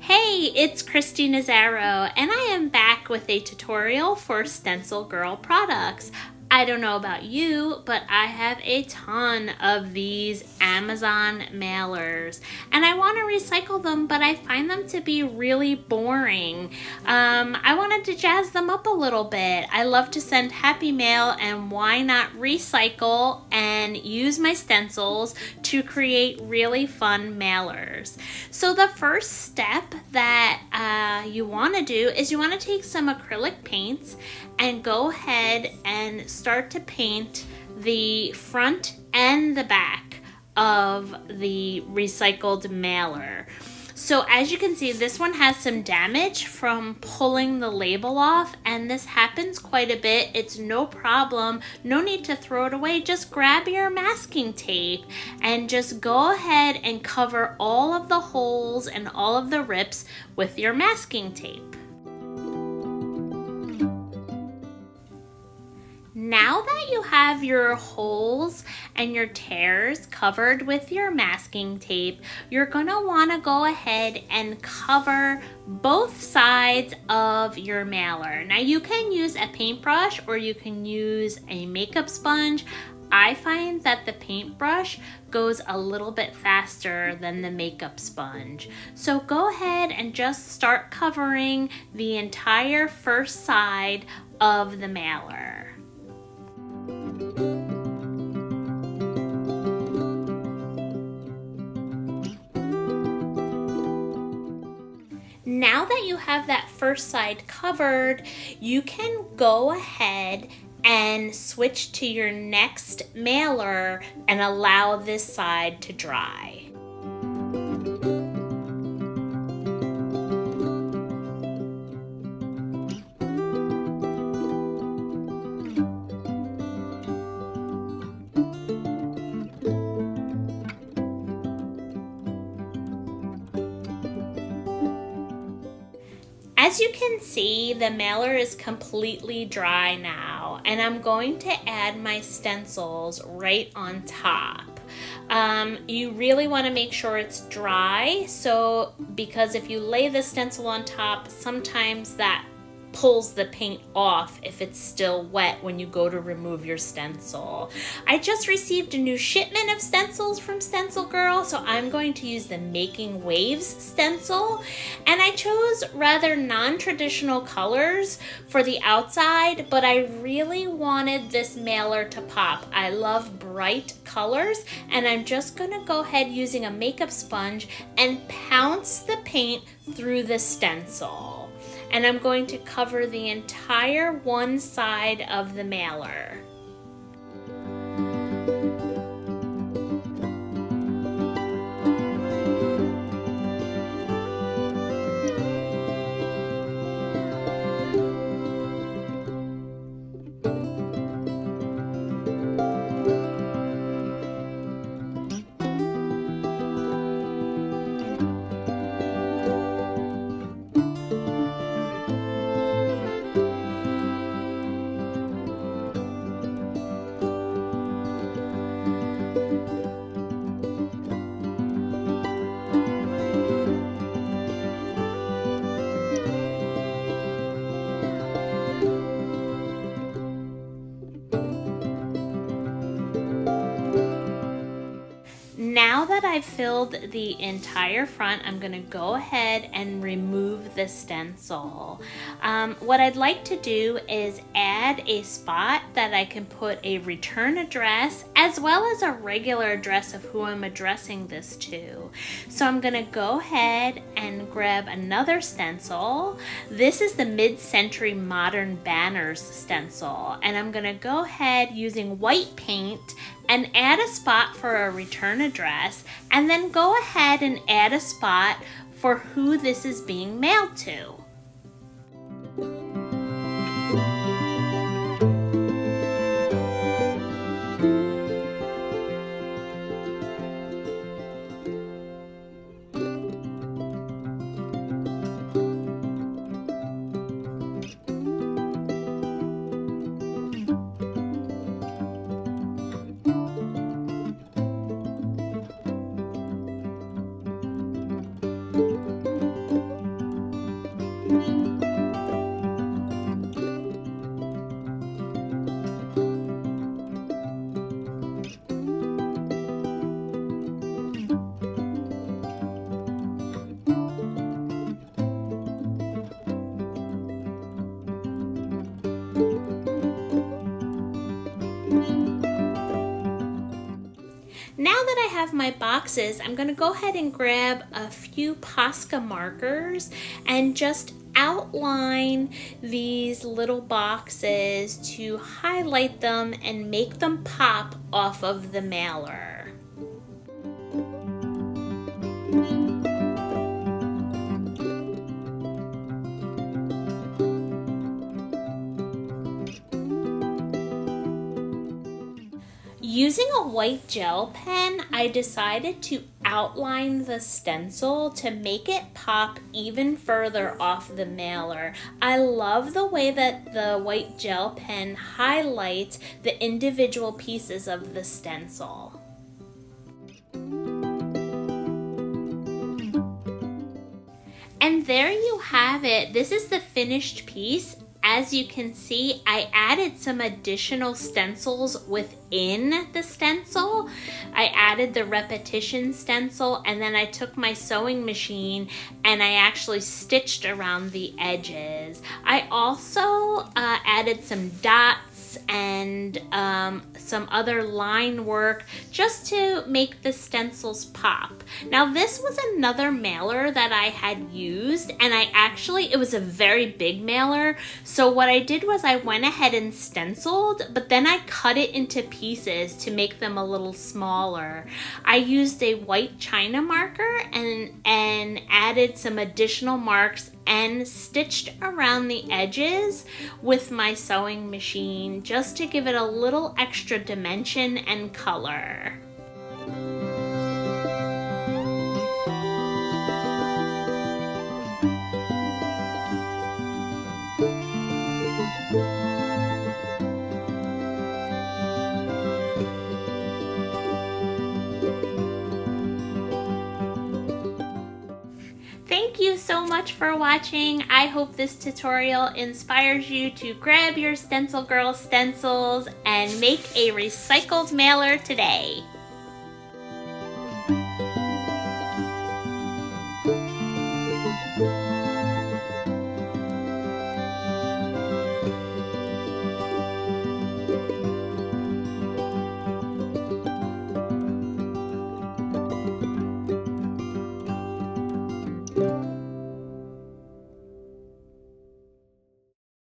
Hey, it's Kristi Nazzaro, and I am back with a tutorial for Stencil Girl products. I don't know about you, but I have a ton of these Amazon mailers and I want to recycle them, but I find them to be really boring. Um, I wanted to jazz them up a little bit. I love to send happy mail and why not recycle and use my stencils to create really fun mailers. So the first step that uh, you want to do is you want to take some acrylic paints and go ahead and start to paint the front and the back of the recycled mailer. So as you can see, this one has some damage from pulling the label off and this happens quite a bit. It's no problem. No need to throw it away. Just grab your masking tape and just go ahead and cover all of the holes and all of the rips with your masking tape. Now that you have your holes and your tears covered with your masking tape, you're gonna wanna go ahead and cover both sides of your mailer. Now you can use a paintbrush or you can use a makeup sponge. I find that the paintbrush goes a little bit faster than the makeup sponge. So go ahead and just start covering the entire first side of the mailer. Now that you have that first side covered, you can go ahead and switch to your next mailer and allow this side to dry. As you can see, the mailer is completely dry now, and I'm going to add my stencils right on top. Um, you really want to make sure it's dry, so because if you lay the stencil on top, sometimes that pulls the paint off if it's still wet when you go to remove your stencil. I just received a new shipment of stencils from Stencil Girl, so I'm going to use the Making Waves stencil. And I chose rather non-traditional colors for the outside, but I really wanted this mailer to pop. I love bright colors, and I'm just gonna go ahead using a makeup sponge and pounce the paint through the stencil and I'm going to cover the entire one side of the mailer. Filled the entire front, I'm gonna go ahead and remove the stencil. Um, what I'd like to do is add a spot that I can put a return address as well as a regular address of who I'm addressing this to. So I'm gonna go ahead and grab another stencil. This is the mid-century modern banners stencil and I'm gonna go ahead using white paint and add a spot for a return address and then go ahead and add a spot for who this is being mailed to. That I have my boxes, I'm going to go ahead and grab a few Posca markers and just outline these little boxes to highlight them and make them pop off of the mailer. Using a white gel pen, I decided to outline the stencil to make it pop even further off the mailer. I love the way that the white gel pen highlights the individual pieces of the stencil. And there you have it. This is the finished piece as you can see, I added some additional stencils within the stencil. I added the repetition stencil and then I took my sewing machine and I actually stitched around the edges. I also uh, added some dots and um, some other line work just to make the stencils pop. Now this was another mailer that I had used and I actually, it was a very big mailer. So what I did was I went ahead and stenciled, but then I cut it into pieces to make them a little smaller. I used a white china marker and, and added some additional marks and stitched around the edges with my sewing machine just to give it a little extra dimension and color. Much for watching. I hope this tutorial inspires you to grab your Stencil Girl stencils and make a recycled mailer today.